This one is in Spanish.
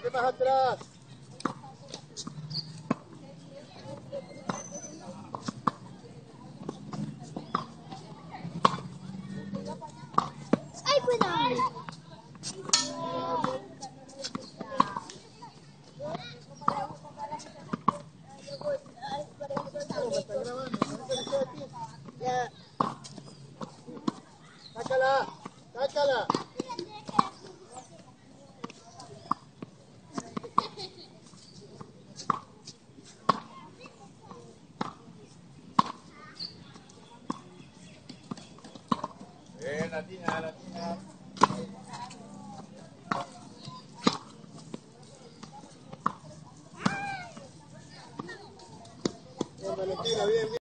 Parte más atrás. ¡Ay, cuidado! ¿Cómo me Eh, latina, latina. Bien, Valentina, bien, bien.